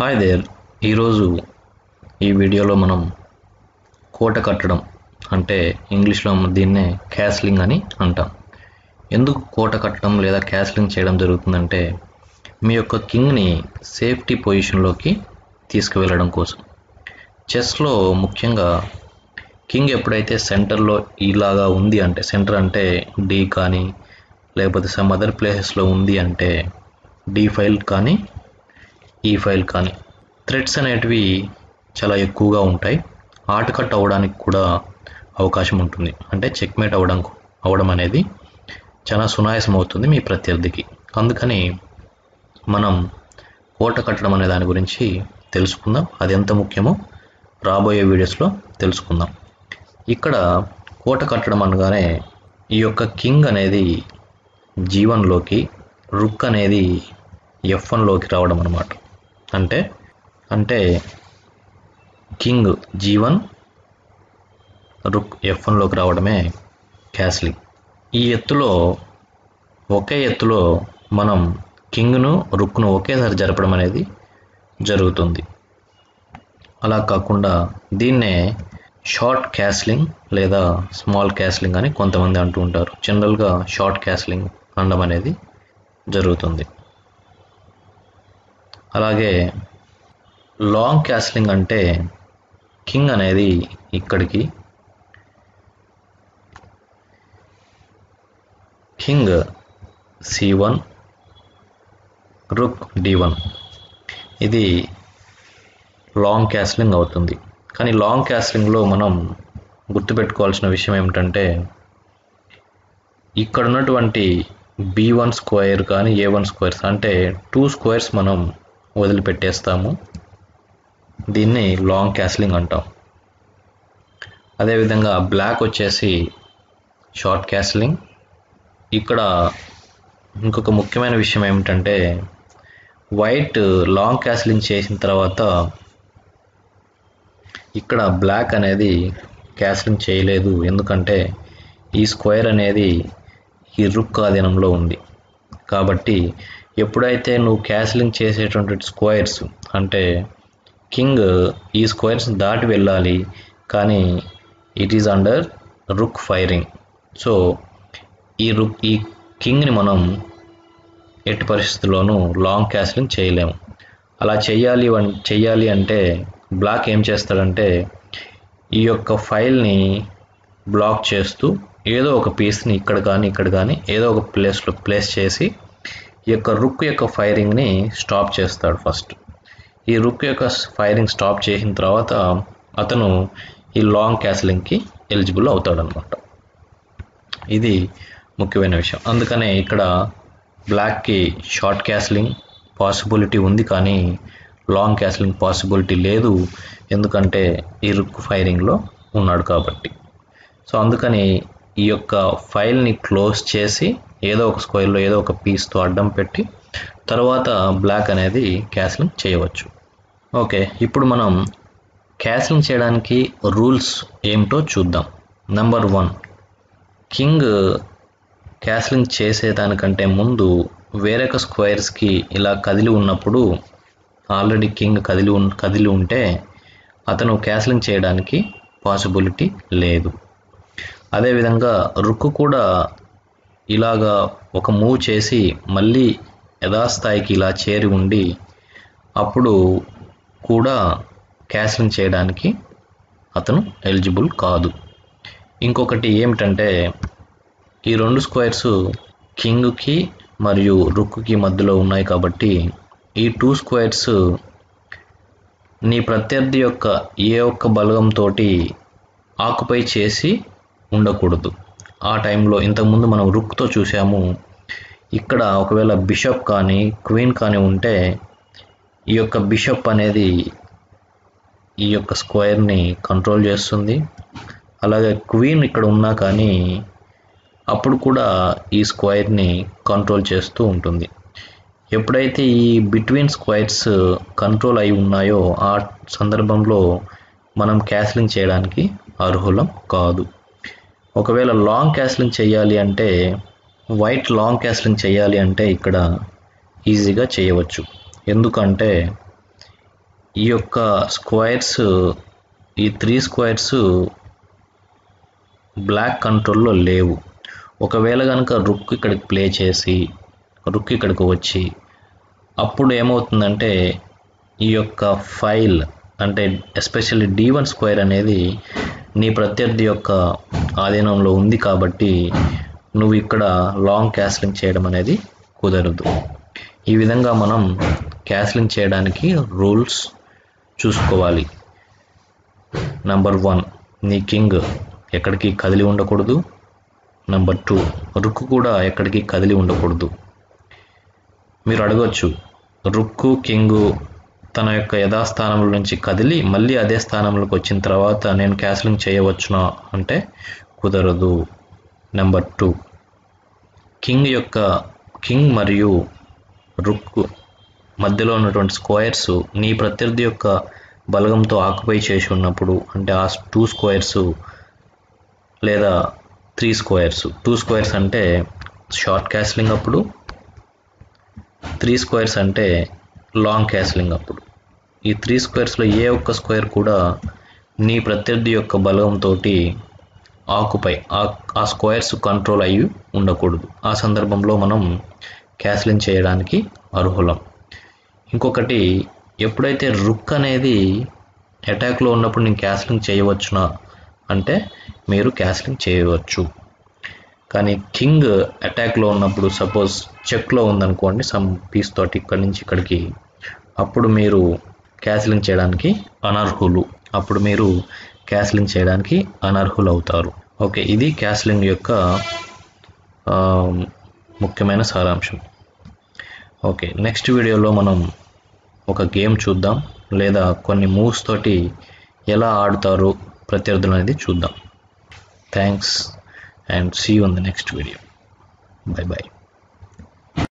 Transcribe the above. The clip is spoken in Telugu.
హాయ్ దేర్ ఈరోజు ఈ వీడియోలో మనం కోట కట్టడం అంటే ఇంగ్లీష్లో దీన్నే క్యాస్లింగ్ అని అంటాం. ఎందుకు కోట కట్టడం లేదా క్యాస్లింగ్ చేయడం జరుగుతుందంటే మీ యొక్క కింగ్ని సేఫ్టీ పొజిషన్లోకి తీసుకువెళ్ళడం కోసం. చెస్లో ముఖ్యంగా కింగ్ ఎప్పుడైతే సెంటర్లో ఇలాగా ఉంది అంటే సెంటర్ అంటే డి కానీ లేకపోతే సమ్ అదర్ ప్లేసెస్లో ఉంది అంటే డి ఫైల్ కానీ ఈ ఫైల్ కానీ. థ్రెడ్స్ అనేటివి చాలా ఎక్కువగా ఉంటాయి. ఆర్ట్ కట్ అవ్వడానికి కూడా అవకాశం ఉంటుంది. అంటే చెక్మేట్ అవ్వడం అవ్వడం అనేది చాలా సునాయాసం అవుతుంది మీ ప్రత్యర్థికి. అందుకని మనం కోట కట్టడం అనే దాని గురించి తెలుసుకుందాం. అది ఎంత ముఖ్యమో రాబోయే వీడియోస్లో తెలుసుకుందాం. ఇక్కడ కోట కట్టడం అనగానే ఈ యొక్క కింగ్ అనేది జీవన్లోకి రుక్ అనేది ఎఫ్ వన్లోకి రావడం అనమాట అంటే అంటే king g one rook f వన్లోకి రావడమే క్యాస్లింగ్ ఈ ఎత్తులో ఒకే ఎత్తులో మనం కింగ్ను రుక్ను ఒకేసారి జరపడం అనేది జరుగుతుంది. అలా కాకుండా దీన్నే షార్ట్ క్యాస్లింగ్ లేదా స్మాల్ క్యాస్లింగ్ అని కొంతమంది అంటూ ఉంటారు. జనరల్గా షార్ట్ క్యాస్లింగ్ అనడం అనేది జరుగుతుంది. అలాగే లాంగ్ క్యాస్లింగ్ అంటే కింగ్ అనేది ఇక్కడికి. King C one rook D one ఇది లాంగ్ క్యాస్లింగ్ అవుతుంది. కానీ లాంగ్ క్యాస్లింగ్లో మనం గుర్తుపెట్టుకోవాల్సిన విషయం ఏమిటంటే ఇక్కడ ఉన్నటువంటి బి వన్ స్క్వేర్ కానీ ఏ వన్ స్క్వేర్స్ అంటే టూ స్క్వేర్స్ మనం వదిలిపెట్టేస్తాము. దీన్ని లాంగ్ క్యాస్లింగ్ అంటాం. అదేవిధంగా బ్లాక్ వచ్చేసి షార్ట్ క్యాస్లింగ్ ఇక్కడ ఇంకొక ముఖ్యమైన విషయం ఏమిటంటే వైట్ లాంగ్ క్యాస్లింగ్ చేసిన తర్వాత ఇక్కడ బ్లాక్ అనేది క్యాస్లింగ్ చేయలేదు. ఎందుకంటే ఈ స్క్వేర్ అనేది ఈ రుక్ ఆధీనంలో ఉంది. కాబట్టి ఎప్పుడైతే నువ్వు క్యాస్లింగ్ చేసేటువంటి స్క్వేర్స్ అంటే కింగ్ ఈ స్క్వేర్స్ దాటి వెళ్ళాలి కానీ it is under rook firing so ఈ రుక్ ఈ కింగ్ని మనం ఎట్టి పరిస్థితుల్లోనూ లాంగ్ క్యాస్లింగ్ చేయలేము. అలా చేయాలి చేయాలి అంటే బ్లాక్ ఏం చేస్తాడంటే ఈ యొక్క ఫైల్ని బ్లాక్ చేస్తూ ఏదో ఒక పీస్ని ఇక్కడ కానీ ఇక్కడ కానీ ఏదో ఒక ప్లేస్లో ప్లేస్ చేసి ఈ యొక్క రుక్ యొక్క ఫైరింగ్ని స్టాప్ చేస్తాడు ఫస్ట్ ఈ రుక్ యొక్క ఫైరింగ్ స్టాప్ చేసిన తర్వాత అతను ఈ లాంగ్ క్యాస్లింగ్కి ఎలిజిబుల్ అవుతాడనమాట ఇది ముఖ్యమైన విషయం. అందుకనే ఇక్కడ బ్లాక్కి షార్ట్ క్యాస్లింగ్ పాసిబిలిటీ ఉంది కానీ లాంగ్ క్యాస్లింగ్ పాసిబిలిటీ లేదు. ఎందుకంటే ఈ రుక్ ఫైరింగ్లో ఉన్నాడు కాబట్టి. సో అందుకని ఈ యొక్క ఫైల్ని క్లోజ్ చేసి ఏదో ఒక స్క్వేర్లో ఏదో ఒక పీస్తో అడ్డం పెట్టి తర్వాత బ్లాక్ అనేది క్యాస్లింగ్ చేయవచ్చు. ఓకే ఇప్పుడు మనం క్యాస్లింగ్ చేయడానికి రూల్స్ ఏమిటో చూద్దాం. నెంబర్ వన్ కింగ్ క్యాస్లింగ్ చేసేదానికంటే ముందు వేరొక స్క్వేర్స్కి ఇలా కదిలి ఉన్నప్పుడు ఆల్రెడీ కింగ్ కదిలి ఉన్ కదిలి ఉంటే అతను క్యాస్లింగ్ చేయడానికి పాసిబిలిటీ లేదు. అదేవిధంగా రుక్కు కూడా ఇలాగా ఒక మూవ్ చేసి మళ్ళీ యథాస్థాయికి ఇలా చేరి ఉండి అప్పుడు కూడా క్యాస్లింగ్ చేయడానికి అతను ఎలిజిబుల్ కాదు. ఇంకొకటి ఏమిటంటే ఈ రెండు స్క్వేర్స్ కింగ్కి మరియు రుక్కి మధ్యలో ఉన్నాయి కాబట్టి ఈ టూ స్క్వేర్స్ నీ ప్రత్యర్థి యొక్క ఏ ఒక్క బలగంతో ఆకుపై చేసి ఉండకూడదు. ఆ టైంలో ఇంతకుముందు మనం రుక్తో చూసాము ఇక్కడ ఒకవేళ బిషప్ కానీ క్వీన్ కానీ ఉంటే ఈ యొక్క బిషప్ అనేది ఈ యొక్క స్క్వేర్ని కంట్రోల్ చేస్తుంది. అలాగే క్వీన్ ఇక్కడ ఉన్నా కానీ అప్పుడు కూడా ఈ స్క్వైర్ని కంట్రోల్ చేస్తూ ఉంటుంది. ఎప్పుడైతే ఈ బిట్వీన్ స్క్వైర్స్ కంట్రోల్ అయి ఉన్నాయో ఆ సందర్భంలో మనం క్యాస్లింగ్ చేయడానికి అర్హులం కాదు. ఒకవేళ లాంగ్ క్యాస్లింగ్ చేయాలి అంటే వైట్ లాంగ్ క్యాస్లింగ్ చేయాలి అంటే ఇక్కడ ఈజీగా చేయవచ్చు. ఎందుకంటే ఈ యొక్క స్క్వైర్స్ ఈ త్రీ స్క్వైర్స్ బ్లాక్ కంట్రోల్లో లేవు. ఒకవేళ కనుక రుక్ ఇక్కడికి ప్లే చేసి రుక్ ఇక్కడికి వచ్చి అప్పుడు ఏమవుతుందంటే ఈ యొక్క ఫైల్ అంటే ఎస్పెషల్లీ డి వన్ స్క్వేర్ అనేది నీ ప్రత్యర్థి యొక్క ఆధీనంలో ఉంది కాబట్టి నువ్వు ఇక్కడ లాంగ్ క్యాస్లింగ్ చేయడం అనేది కుదరదు. ఈ విధంగా మనం క్యాస్లింగ్ చేయడానికి రూల్స్ చూసుకోవాలి. నంబర్ వన్ నీ కింగ్ ఎక్కడికి కదిలి ఉండకూడదు. నెంబర్ టూ రుక్కు కూడా ఎక్కడికి కదిలి ఉండకూడదు. మీరు అడగవచ్చు రుక్కు కింగు తన యొక్క యథాస్థానంలో నుంచి కదిలి మళ్ళీ అదే స్థానంలోకి వచ్చిన తర్వాత నేను క్యాన్సిలింగ్ చేయవచ్చునా అంటే కుదరదు. నెంబర్ టూ కింగ్ యొక్క కింగ్ మరియు రుక్ మధ్యలో ఉన్నటువంటి స్క్వేర్స్ నీ ప్రత్యర్థి యొక్క బలగంతో ఆక్యుపై చేసి ఉన్నప్పుడు అంటే ఆ టూ స్క్వేర్స్ లేదా త్రీ స్క్వేర్స్ టూ స్క్వేర్స్ అంటే షార్ట్ క్యాస్లింగ్ అప్పుడు త్రీ స్క్వేర్స్ అంటే లాంగ్ క్యాస్లింగ్ అప్పుడు. ఈ త్రీ స్క్వేర్స్లో ఏ ఒక్క స్క్వేర్ కూడా నీ ప్రత్యర్థి యొక్క బలంతో ఆకుపై ఆ స్క్వేర్స్ కంట్రోల్ అయ్యి ఉండకూడదు. ఆ సందర్భంలో మనం క్యాస్లింగ్ చేయడానికి అర్హులం. ఇంకొకటి ఎప్పుడైతే రుక్ అనేది అటాక్లో ఉన్నప్పుడు నేను క్యాస్లింగ్ చేయవచ్చునా అంటే మీరు క్యాస్లింగ్ చేయవచ్చు. కానీ కింగ్ అటాక్లో ఉన్నప్పుడు సపోజ్ చెక్లో ఉందనుకోండి సమ్ పీస్ తోటి ఇక్కడి నుంచి ఇక్కడికి అప్పుడు మీరు క్యాన్సిలింగ్ చేయడానికి అనర్హులు. అప్పుడు మీరు క్యాస్లింగ్ చేయడానికి అనర్హులు అవుతారు. ఓకే ఇది క్యాస్లింగ్ యొక్క ముఖ్యమైన సారాంశం. ఓకే నెక్స్ట్ వీడియోలో మనం ఒక గేమ్ చూద్దాం లేదా కొన్ని మూవ్స్ తోటి ఎలా ఆడుతారు ప్రత్యర్థులు అనేది చూద్దాం. Thanks. And see you on the next video. Bye bye